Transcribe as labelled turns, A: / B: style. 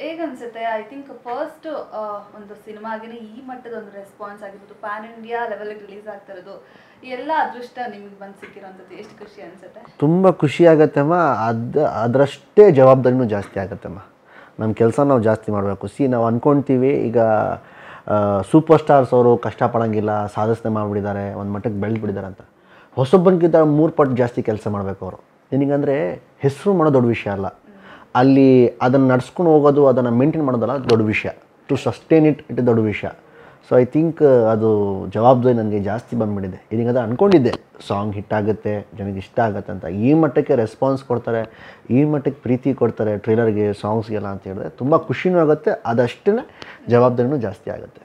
A: ಹೇಗನ್ಸುತ್ತೆ I think first ಒಂದು ಸಿನಿಮಾಗಿನೇ ಈ ಮಟ್ಟದ ಒಂದು ರೆಸ್ಪಾನ್ಸ್ ಆಗಿರ್ಬೋದು ಪ್ಯಾನ್ ಇಂಡಿಯಾ ಲೆವೆಲ್ಗೆ ರಿಲೀಸ್ ಆಗ್ತಾ ಇರೋದು ಎಲ್ಲ ಅದೃಷ್ಟ ನಿಮ್ಗೆ ಬಂದು ಸಿಕ್ಕಿರೋಂಥದ್ದು ಎಷ್ಟು ಖುಷಿ ಅನ್ಸುತ್ತೆ?
B: ತುಂಬ ಖುಷಿ ಆಗತ್ತಮ್ಮ ಅದು, ಅದರಷ್ಟೇ ಜವಾಬ್ದಾರಿನೂ ಜಾಸ್ತಿ ಆಗತ್ತಮ್ಮ ನಮ್ಮ ಕೆಲಸ ನಾವು ಜಾಸ್ತಿ ಮಾಡಬೇಕು. ಸಿ ನಾವು ಅಂದ್ಕೊಳ್ತೀವಿ ಈಗ ಸೂಪರ್ ಸ್ಟಾರ್ಸ್ ಅವರು ಕಷ್ಟಪಡೋಂಗಿಲ್ಲ ಸಾಧನೆ ಮಾಡಿಬಿಟ್ಟಿದ್ದಾರೆ, ಒಂದು ಮಟ್ಟಕ್ಕೆ ಬೆಳೆದ್ಬಿಟ್ಟಿದ್ದಾರೆ ಅಂತ. ಹೊಸೊಬ್ಬನಿಗಿಂತ ಮೂರು ಪಟ್ಟು ಜಾಸ್ತಿ ಕೆಲಸ ಮಾಡಬೇಕು ಅವರು. ನಿನಗಂದರೆ ಹೆಸರು ಮಾಡೋ ದೊಡ್ಡ ವಿಷಯ ಅಲ್ಲ. ಅಲ್ಲಿ ಅದನ್ನು ನಡ್ಸ್ಕೊಂಡು ಹೋಗೋದು, ಅದನ್ನು ಮೇಂಟೈನ್ ಮಾಡೋದಲ್ಲ ದೊಡ್ಡ ವಿಷಯ. ಟು ಸಸ್ಟೈನ್ ಇಟ್ ಇಟ್ ದೊಡ್ಡ ವಿಷಯ. ಸೊ ಐ ಥಿಂಕ್ ಅದು ಜವಾಬ್ದಾರಿ ನನಗೆ ಜಾಸ್ತಿ ಬಂದ್ಬಿಟ್ಟಿದೆ. ಇದೀಗ ಅದು ಅಂದ್ಕೊಂಡಿದ್ದೆ ಸಾಂಗ್ ಹಿಟ್ ಆಗುತ್ತೆ, ಜನಕ್ಕೆ ಇಷ್ಟ ಆಗುತ್ತೆ ಅಂತ. ಈ ಮಟ್ಟಕ್ಕೆ ರೆಸ್ಪಾನ್ಸ್ ಕೊಡ್ತಾರೆ, ಈ ಮಟ್ಟಕ್ಕೆ ಪ್ರೀತಿ ಕೊಡ್ತಾರೆ ಟ್ರೇಲರ್ಗೆ ಸಾಂಗ್ಸ್ಗೆಲ್ಲ ಅಂತ ಹೇಳಿದ್ರೆ ತುಂಬ ಖುಷಿನೂ ಆಗುತ್ತೆ ಅದಷ್ಟೇ ಜವಾಬ್ದಾರಿನೂ ಜಾಸ್ತಿ ಆಗುತ್ತೆ.